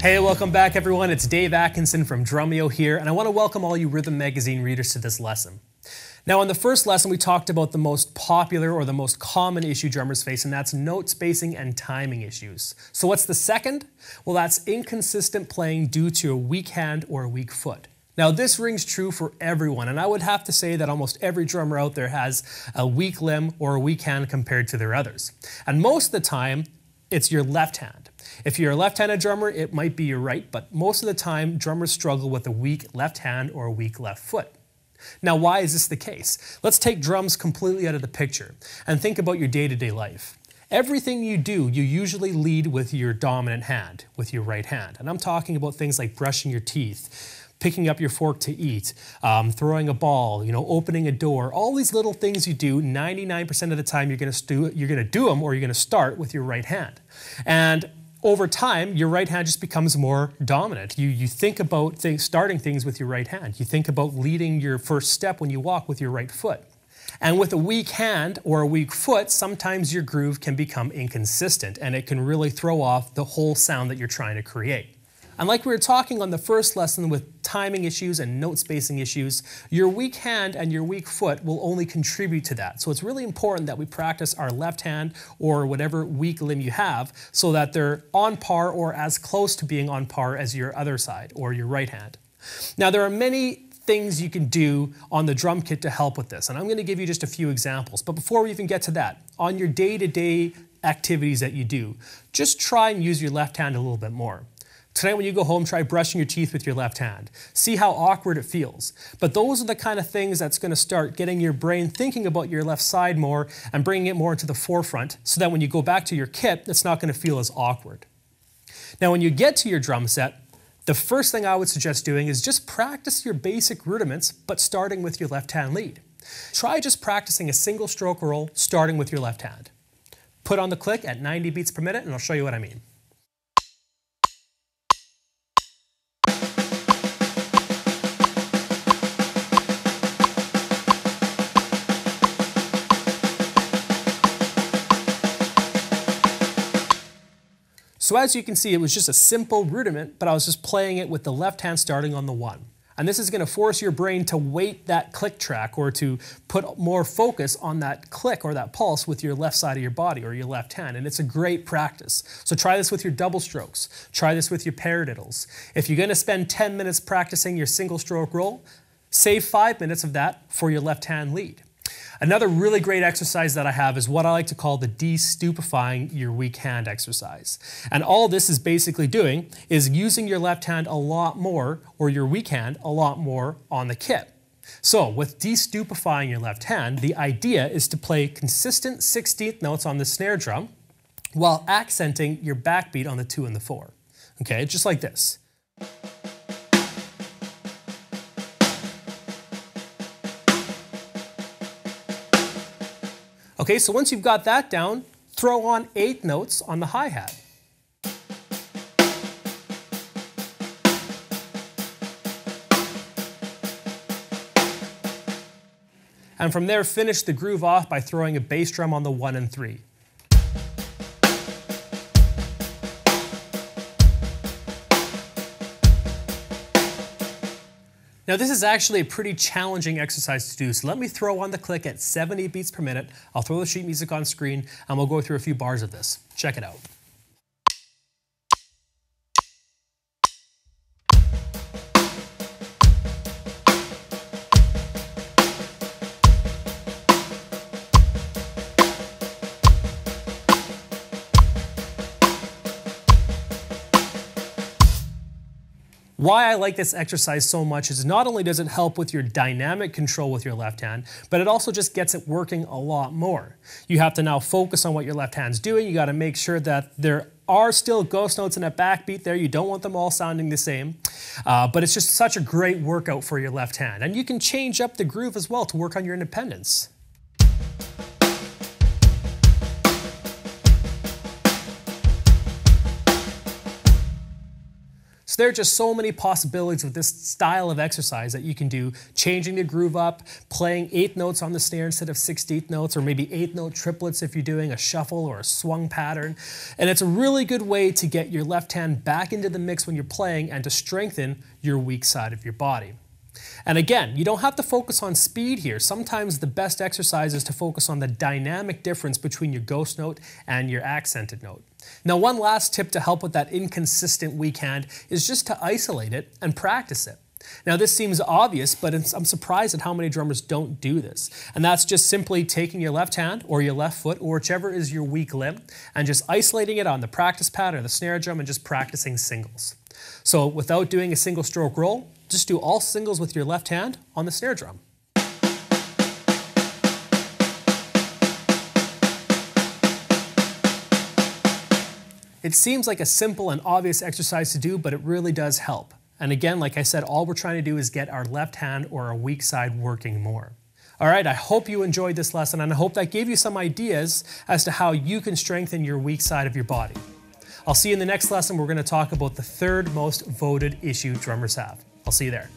Hey, welcome back everyone. It's Dave Atkinson from Drumeo here, and I want to welcome all you Rhythm Magazine readers to this lesson. Now, in the first lesson, we talked about the most popular or the most common issue drummers face, and that's note spacing and timing issues. So, what's the second? Well, that's inconsistent playing due to a weak hand or a weak foot. Now, this rings true for everyone, and I would have to say that almost every drummer out there has a weak limb or a weak hand compared to their others. And most of the time, it's your left hand. If you're a left-handed drummer, it might be your right, but most of the time, drummers struggle with a weak left hand or a weak left foot. Now, why is this the case? Let's take drums completely out of the picture and think about your day to day life. Everything you do, you usually lead with your dominant hand, with your right hand. And I'm talking about things like brushing your teeth, picking up your fork to eat, um, throwing a ball, you know, opening a door, all these little things you do, 99% of the time you're gonna, stu- you're gonna do them or you're gonna start with your right hand. And over time, your right hand just becomes more dominant. You, you think about things, starting things with your right hand. You think about leading your first step when you walk with your right foot. And with a weak hand or a weak foot, sometimes your groove can become inconsistent and it can really throw off the whole sound that you're trying to create. And like we were talking on the first lesson with timing issues and note spacing issues, your weak hand and your weak foot will only contribute to that. So it's really important that we practice our left hand or whatever weak limb you have so that they're on par or as close to being on par as your other side or your right hand. Now there are many things you can do on the drum kit to help with this. And I'm going to give you just a few examples. But before we even get to that, on your day-to-day -day activities that you do, just try and use your left hand a little bit more. Tonight, when you go home, try brushing your teeth with your left hand. See how awkward it feels. But those are the kind of things that's going to start getting your brain thinking about your left side more and bringing it more into the forefront so that when you go back to your kit, it's not going to feel as awkward. Now, when you get to your drum set, the first thing I would suggest doing is just practice your basic rudiments, but starting with your left hand lead. Try just practicing a single stroke roll starting with your left hand. Put on the click at 90 beats per minute, and I'll show you what I mean. So as you can see, it was just a simple rudiment, but I was just playing it with the left hand starting on the one. And this is going to force your brain to weight that click track or to put more focus on that click or that pulse with your left side of your body or your left hand. And it's a great practice. So try this with your double strokes. Try this with your paradiddles. If you're going to spend 10 minutes practicing your single stroke roll, save five minutes of that for your left hand lead. Another really great exercise that I have is what I like to call the de-stupefying your weak hand exercise. And all this is basically doing is using your left hand a lot more, or your weak hand a lot more on the kit. So with de-stupefying your left hand, the idea is to play consistent 16th notes on the snare drum while accenting your backbeat on the two and the four. Okay, just like this. Okay, so once you've got that down, throw on eighth notes on the hi-hat. And from there, finish the groove off by throwing a bass drum on the one and three. Now this is actually a pretty challenging exercise to do, so let me throw on the click at 70 beats per minute. I'll throw the sheet music on screen and we'll go through a few bars of this. Check it out. Why I like this exercise so much is not only does it help with your dynamic control with your left hand, but it also just gets it working a lot more. You have to now focus on what your left hand's doing. You got to make sure that there are still ghost notes in a backbeat there. You don't want them all sounding the same. Uh, but it's just such a great workout for your left hand. And you can change up the groove as well to work on your independence. There are just so many possibilities with this style of exercise that you can do, changing the groove up, playing eighth notes on the snare instead of sixteenth notes, or maybe eighth note triplets if you're doing a shuffle or a swung pattern. And it's a really good way to get your left hand back into the mix when you're playing and to strengthen your weak side of your body. And again, you don't have to focus on speed here. Sometimes the best exercise is to focus on the dynamic difference between your ghost note and your accented note. Now, one last tip to help with that inconsistent weak hand is just to isolate it and practice it. Now, this seems obvious, but I'm surprised at how many drummers don't do this. And that's just simply taking your left hand or your left foot or whichever is your weak limb and just isolating it on the practice pad or the snare drum and just practicing singles. So, without doing a single stroke roll, just do all singles with your left hand on the snare drum. It seems like a simple and obvious exercise to do, but it really does help. And again, like I said, all we're trying to do is get our left hand or our weak side working more. All right, I hope you enjoyed this lesson and I hope that gave you some ideas as to how you can strengthen your weak side of your body. I'll see you in the next lesson. We're going to talk about the third most voted issue drummers have. I'll see you there.